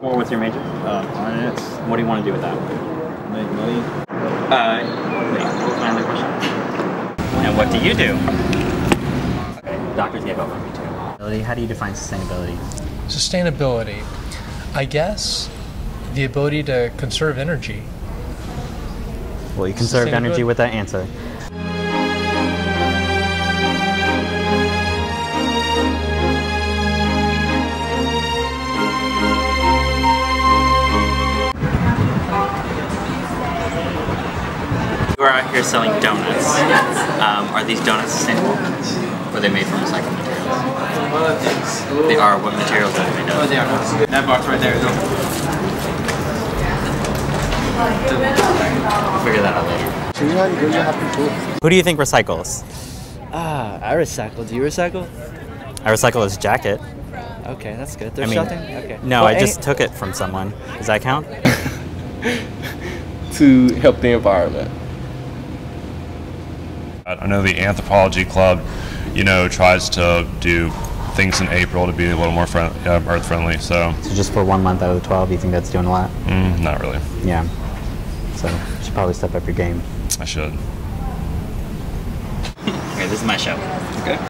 Or what's your major? Uh, finance, What do you want to do with that? make money. Uh, wait, what was my other question? And what do you do? Okay, doctors gave up on me too. How do you define sustainability? Sustainability. I guess the ability to conserve energy. Well, you conserve energy with that answer. Are out here selling donuts. Um, are these donuts sustainable? Or are they made from recycled materials? They are. What materials are they made of? they are. That box right there. No. We'll figure that out later. Who do you think recycles? Ah, I recycle. Do you recycle? I recycle his jacket. Okay, that's good. I There's mean, something? Okay. No, Well, I just took it from someone. Does that count? to help the environment. I know the anthropology club, you know, tries to do things in April to be a little more friend, uh, earth friendly. So, So just for one month out of the 12, you think that's doing a lot? mm, not really. Yeah. So you should probably step up your game. I should. Okay, this is my show. Okay.